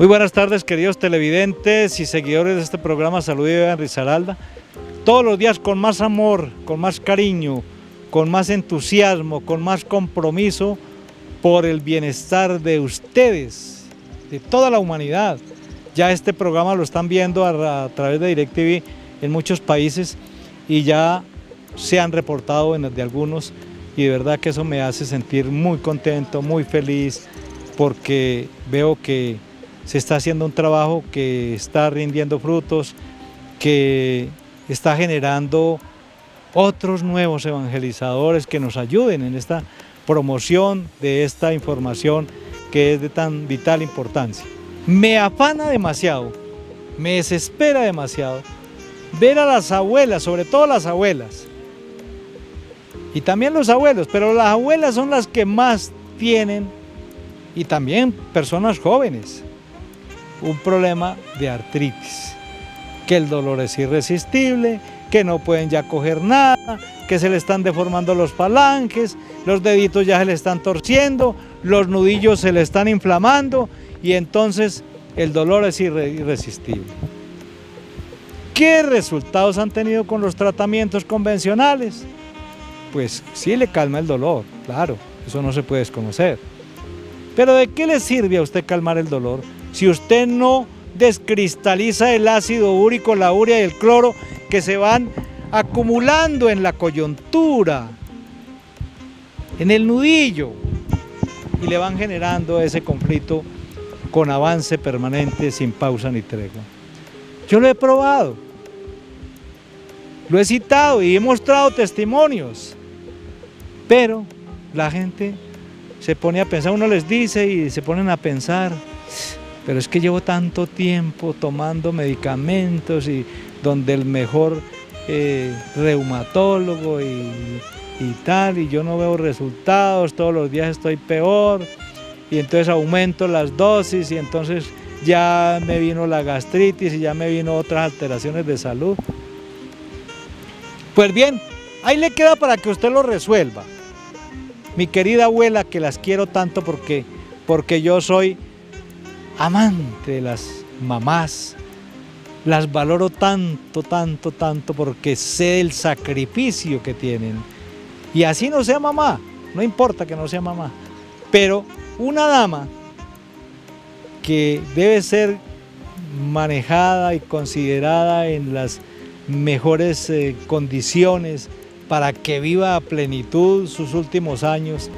Muy buenas tardes, queridos televidentes y seguidores de este programa Salud y en Risaralda. Todos los días con más amor, con más cariño, con más entusiasmo, con más compromiso por el bienestar de ustedes, de toda la humanidad. Ya este programa lo están viendo a, a través de DirecTV en muchos países y ya se han reportado en de algunos y de verdad que eso me hace sentir muy contento, muy feliz, porque veo que se está haciendo un trabajo que está rindiendo frutos, que está generando otros nuevos evangelizadores que nos ayuden en esta promoción de esta información que es de tan vital importancia. Me afana demasiado, me desespera demasiado ver a las abuelas, sobre todo las abuelas, y también los abuelos, pero las abuelas son las que más tienen, y también personas jóvenes, un problema de artritis, que el dolor es irresistible, que no pueden ya coger nada, que se le están deformando los palanques, los deditos ya se le están torciendo, los nudillos se le están inflamando y entonces el dolor es irresistible. ¿Qué resultados han tenido con los tratamientos convencionales? Pues sí le calma el dolor, claro, eso no se puede desconocer. Pero ¿de qué le sirve a usted calmar el dolor si usted no descristaliza el ácido úrico, la urea y el cloro que se van acumulando en la coyuntura, en el nudillo, y le van generando ese conflicto con avance permanente, sin pausa ni tregua. Yo lo he probado, lo he citado y he mostrado testimonios, pero la gente se pone a pensar, uno les dice y se ponen a pensar, pero es que llevo tanto tiempo tomando medicamentos y donde el mejor eh, reumatólogo y, y tal, y yo no veo resultados, todos los días estoy peor, y entonces aumento las dosis y entonces ya me vino la gastritis y ya me vino otras alteraciones de salud. Pues bien, ahí le queda para que usted lo resuelva. Mi querida abuela, que las quiero tanto porque, porque yo soy amante de las mamás, las valoro tanto, tanto, tanto porque sé el sacrificio que tienen. Y así no sea mamá, no importa que no sea mamá, pero una dama que debe ser manejada y considerada en las mejores eh, condiciones para que viva a plenitud sus últimos años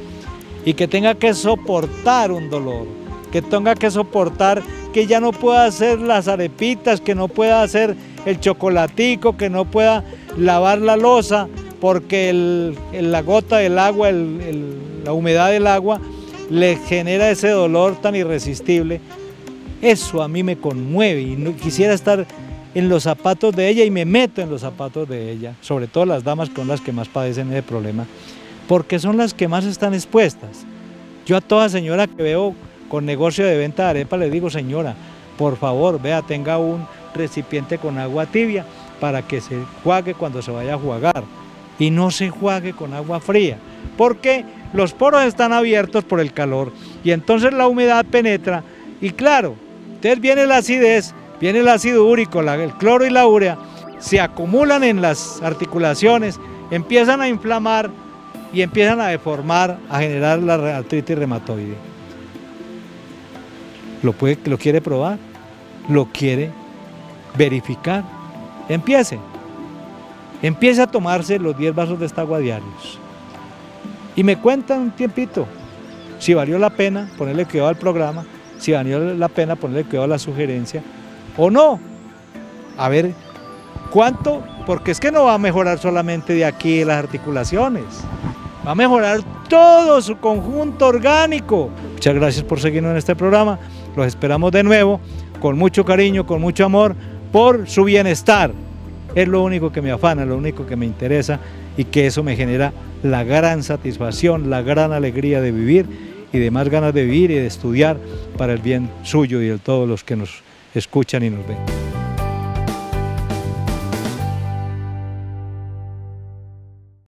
y que tenga que soportar un dolor que tenga que soportar que ya no pueda hacer las arepitas, que no pueda hacer el chocolatico, que no pueda lavar la losa, porque la gota del agua, la humedad del agua, le genera ese dolor tan irresistible. Eso a mí me conmueve y no, quisiera estar en los zapatos de ella y me meto en los zapatos de ella, sobre todo las damas con las que más padecen ese problema, porque son las que más están expuestas. Yo a toda señora que veo con negocio de venta de arepa le digo, señora, por favor, vea, tenga un recipiente con agua tibia para que se juegue cuando se vaya a jugar y no se juegue con agua fría, porque los poros están abiertos por el calor y entonces la humedad penetra y claro, entonces viene la acidez, viene el ácido úrico, el cloro y la urea, se acumulan en las articulaciones, empiezan a inflamar y empiezan a deformar, a generar la artritis reumatoide lo, puede, lo quiere probar, lo quiere verificar, empiece. Empiece a tomarse los 10 vasos de esta agua diarios. Y me cuenta un tiempito si valió la pena ponerle cuidado al programa, si valió la pena ponerle cuidado a la sugerencia o no. A ver, ¿cuánto? Porque es que no va a mejorar solamente de aquí las articulaciones, va a mejorar todo su conjunto orgánico. Muchas gracias por seguirnos en este programa. Los esperamos de nuevo, con mucho cariño, con mucho amor, por su bienestar. Es lo único que me afana, lo único que me interesa y que eso me genera la gran satisfacción, la gran alegría de vivir y de más ganas de vivir y de estudiar para el bien suyo y de todos los que nos escuchan y nos ven.